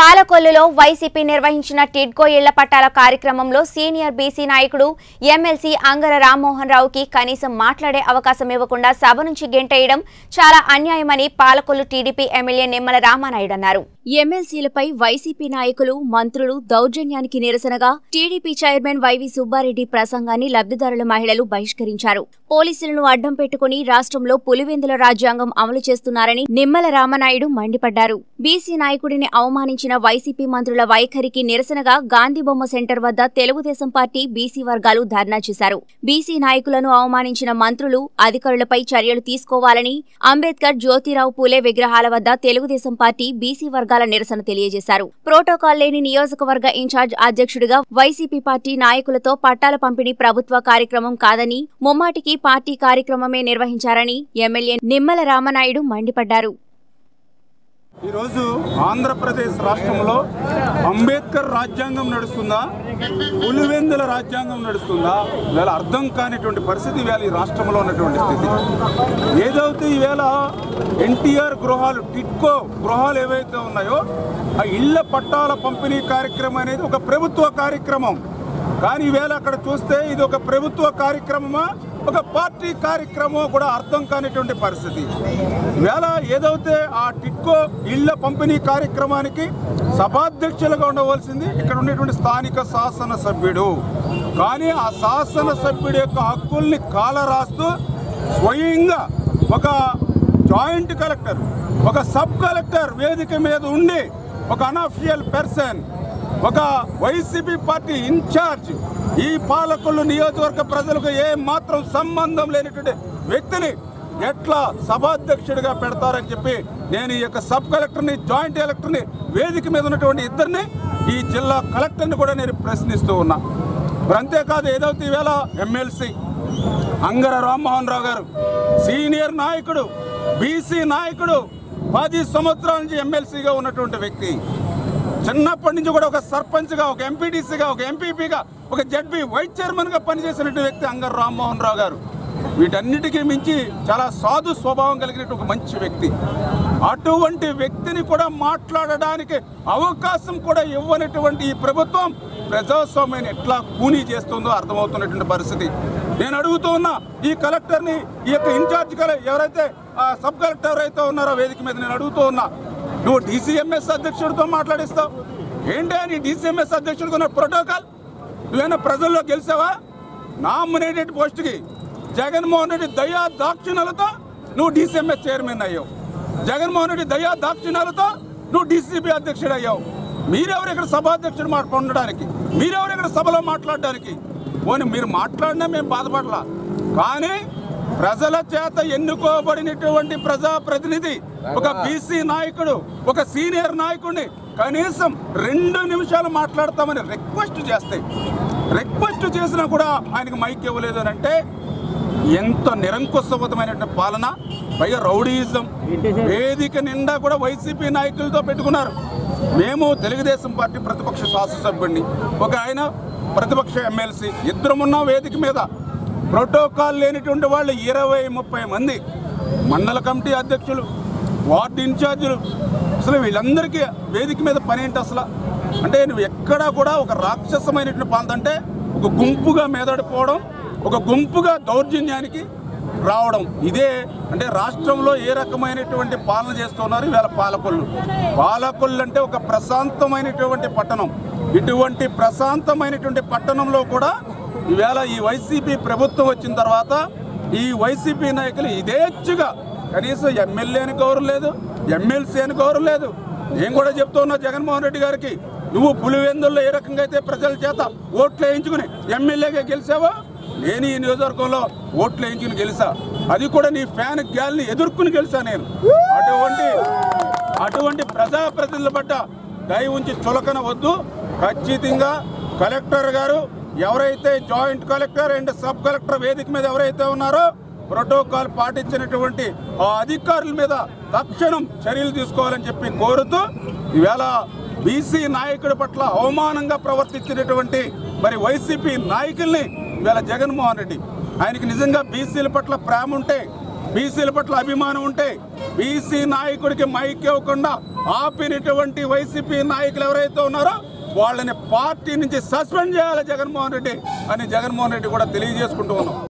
పాలకొల్లులో YCP నిర్వహించిన టిడ్కో ఇళ్ళ పట్టాల కార్యక్రమంలో సీనియర్ బీసీ నాయకుడు ఎమ్మెల్సీ అంగర రామ్మోహన్ రావుకి కనీసం మాట్లాడే అవకాశం ఇవ్వకుండా సభ నుంచి గెంటేయడం చాలా అన్యాయమని పాలకొల్లు టీడీపీ ఎమ్మెల్యే నిమ్మల రామానాయుడు అన్నారు. ఎమ్మెల్సీలపై వైసీపీ నాయకులు మంత్రులు దౌర్జన్యానికి నిరసనగా టీడీపీ చైర్మన్ వైవి సుబ్బారెడ్డి ప్రసంగాన్ని లబ్ధిదారుల మహిళలు బహిష్కరించారు. పోలీసులను అడ్డం పెట్టుకుని రాష్ట్రంలో పులివెందుల రాజ్యాంగం అమలు చేస్తున్నారని నిమ్మల రామనాయుడు మండిపడ్డారు. బీసీ నాయకుడిని అవమానించిన వైసీపీ మంత్రుల వైఖరికి నిరసనగా గాంధీబొమ్మ సెంటర్ వద్ద తెలుగుదేశం పార్టీ బీసీ వర్గాలు ధర్నా చేశారు. బీసీ నాయకులను అవమానించిన మంత్రులు అధికారులపై చర్యలు తీసుకోవాలని అంబేద్కర్ జ్యోతిరావు పూలే విగ్రహాల వద్ద తెలుగుదేశం పార్టీ బీసీ వర్గ వర్గాల నిరసన తెలియజేశారు. ప్రోటోకాల్ లేని నియోజకవర్గ ఇన్ఛార్జ్ అధ్యక్షుడిగా వైసీపీ పార్టీ నాయకులతో పట్టాల పంపిణీ ప్రభుత్వ కార్యక్రమం కాదని ముమ్మాటికి పార్టీ కార్యక్రమమే నిర్వహించారని ఎమ్మెల్యే నిమ్మల రామనాయుడు మండిపడ్డారు. ఈరోజు ఆంధ్రప్రదేశ్ రాష్ట్రంలో అంబేద్కర్ రాజ్యాంగం నడుస్తుందా? పులివెందుల రాజ్యాంగం నడుస్తుందా? ఇవాళ అర్థం కానిటువంటి పరిస్థితి ఇవాళ ఈ రాష్ట్రంలో ఉన్నటువంటి స్థితి. ఏదైతే ఈవేళ ఎన్టీఆర్ గృహాలు టిట్కో గృహాలు ఏవైతే ఉన్నాయో ఆ ఇళ్ళ పట్టాల పంపిణీ కార్యక్రమం అనేది ఒక ప్రభుత్వ కార్యక్రమం. కానీ ఈవేళ అక్కడ చూస్తే ఇది ఒక ప్రభుత్వ కార్యక్రమమా? ఒక పార్టీ కార్యక్రమం కూడా అర్థం కానిటువంటి పరిస్థితి. వేళ ఏదైతే ఆ టిక్కో ఇళ్ళ పంపిణీ కార్యక్రమానికి సభాధ్యక్షులుగా ఉండవలసింది ఇక్కడ ఉండేటువంటి స్థానిక శాసన సభ్యుడు. కానీ ఆ శాసన సభ్యుడి యొక్క హక్కుల్ని కాలరాస్తూ స్వయంగా ఒక జాయింట్ కలెక్టర్ ఒక సబ్ కలెక్టర్ వేదిక మీద ఉండి ఒక అనఫిషియల్ పర్సన్ ఒక వైసీపీ పార్టీ ఇన్ఛార్జ్ ఈ పాలకులు నియోజకవర్గ ప్రజలకు ఏ మాత్రం సంబంధం లేనటువంటి వ్యక్తిని ఎట్లా సభాధ్యక్షుడిగా పెడతారని చెప్పి నేను ఈ యొక్క సబ్ కలెక్టర్ని జాయింట్ కలెక్టర్ని వేదిక మీద ఉన్నటువంటి ఇద్దరిని ఈ జిల్లా కలెక్టర్ని కూడా నేను ప్రశ్నిస్తూ ఉన్నా. మరి అంతేకాదు ఏదైతే ఈవేళ ఎమ్మెల్సీ అంగర రామ్మోహన్ రావు గారు సీనియర్ నాయకుడు బీసీ నాయకుడు పది సంవత్సరాల నుంచి ఎమ్మెల్సీగా ఉన్నటువంటి వ్యక్తి చిన్నప్పటి నుంచి కూడా ఒక సర్పంచ్గా ఒక ఎంపీటీసీగా ఒక ఎంపీపీగా ఒక జడ్బీ వైస్ చైర్మన్గా పనిచేసినటువంటి వ్యక్తి అంగర్ రామ్మోహన్ రావు గారు. వీటన్నిటికీ మించి చాలా సాధు స్వభావం కలిగినటువంటి ఒక మంచి వ్యక్తి. అటువంటి వ్యక్తిని కూడా మాట్లాడడానికి అవకాశం కూడా ఇవ్వనటువంటి ఈ ప్రభుత్వం ప్రజాస్వామ్యాన్ని ఎట్లా కూనీ చేస్తుందో అర్థమవుతున్నటువంటి పరిస్థితి. నేను అడుగుతూ ఉన్నా ఈ కలెక్టర్ని ఈ యొక్క ఇన్ఛార్జ్ కలె- ఎవరైతే సబ్ కలెక్టర్ ఎవరైతే ఉన్నారో వేదిక మీద నేను అడుగుతూ ఉన్నా నువ్వు డీసీఎంఎస్ అధ్యక్షుడితో మాట్లాడిస్తావు. ఏంటి అని డీసీఎంఎస్ అధ్యక్షుడికి ఉన్న ప్రోటోకాల్ నువ్వైనా ప్రజల్లో గెలిచావా? నామినేటెడ్ పోస్ట్కి జగన్మోహన్ రెడ్డి దయా దాక్షిణ్యాలతో నువ్వు డీసీఎంఎస్ చైర్మన్ అయ్యావు. జగన్మోహన్ రెడ్డి దయా దాక్షిణ్యాలతో నువ్వు డీసీపీ అధ్యక్షుడు అయ్యావు మీరెవరు ఇక్కడ సభాధ్యక్షుడు మాట ఉండడానికి మీరెవరు ఇక్కడ సభలో మాట్లాడడానికి? పోనీ మీరు మాట్లాడినా మేము బాధపడలా. కానీ ప్రజల చేత ఎన్నుకోబడినటువంటి ప్రజాప్రతినిధి ఒక బీసీ నాయకుడు ఒక సీనియర్ నాయకుడిని కనీసం రెండు నిమిషాలు మాట్లాడతామని రిక్వెస్ట్ చేస్తే రిక్వెస్ట్ చేసినా కూడా ఆయనకు మైక్ ఇవ్వలేదు అని అంటే ఎంత నిరంకుశబద్ధమైనటువంటి పాలన పైగా రౌడీయిజం వేదిక నిండా కూడా వైసీపీ నాయకులతో పెట్టుకున్నారు. మేము తెలుగుదేశం పార్టీ ప్రతిపక్ష శాసనసభ్యుడిని ఒక ఆయన ప్రతిపక్ష ఎమ్మెల్సీ ఇద్దరమున్న వేదిక మీద. ప్రోటోకాల్ లేనిటువంటి వాళ్ళు ఇరవై ముప్పై మంది మండల కమిటీ అధ్యక్షులు వార్డు ఇన్ఛార్జీలు. అసలు వీళ్ళందరికీ వేదిక మీద పని ఏంటి అసలు? అంటే నువ్వు ఎక్కడా కూడా ఒక రాక్షసమైనటువంటి పాలన అంటే ఒక గుంపుగా మెదడిపోవడం ఒక గుంపుగా దౌర్జన్యానికి రావడం. ఇదే అంటే రాష్ట్రంలో ఏ రకమైనటువంటి పాలన చేస్తున్నారు ఇవాళ పాలకొల్లు? పాలకొల్లు అంటే ఒక ప్రశాంతమైనటువంటి పట్టణం. ఇటువంటి ప్రశాంతమైనటువంటి పట్టణంలో కూడా ఈవేళ ఈ వైసీపీ ప్రభుత్వం వచ్చిన తర్వాత ఈ వైసీపీ నాయకులు ఇదేచ్ఛగా కనీసం ఎమ్మెల్యే అని గౌరవం లేదు ఎమ్మెల్సీ అని గౌరవం లేదు. నేను కూడా చెప్తున్నా జగన్మోహన్ రెడ్డి గారికి నువ్వు పులివెందుల్లో ఏ రకంగా అయితే ప్రజల చేత ఓట్లు వేయించుకుని ఎమ్మెల్యేగా గెలిచావో నేను ఈ నియోజకవర్గంలో ఓట్లు వేయించుకుని గెలిచా. అది కూడా నీ ఫ్యాన్ గ్యాల్ని ఎదుర్కొని గెలిచా నేను. అటువంటి అటువంటి ప్రజాప్రతినిధుల పట్ల దయ ఉంచి చులకన వద్దు. ఖచ్చితంగా కలెక్టర్ గారు ఎవరైతే joint collector and sub collector వేదిక మీద ఎవరైతే ఉన్నారో ప్రోటోకాల్ పాటించినటువంటి ఆ అధికారుల మీద తక్షణం చర్యలు తీసుకోవాలని చెప్పి కోరుతూ ఈవేళ బీసీ నాయకుడి పట్ల అవమానంగా ప్రవర్తించినటువంటి మరి వైసీపీ నాయకుల్ని ఇవాళ జగన్మోహన్ రెడ్డి. ఆయనకి నిజంగా బీసీల పట్ల ప్రేమ ఉంటే బీసీల పట్ల అభిమానం ఉంటే బీసీ నాయకుడికి మైక్ ఇవ్వకుండా ఆపినటువంటి వైసీపీ నాయకులు ఎవరైతే ఉన్నారో వాళ్ళని పార్టీ నుంచి సస్పెండ్ చేయాలి జగన్మోహన్ రెడ్డి అని జగన్మోహన్ రెడ్డి కూడా తెలియజేసుకుంటూ ఉన్నాం.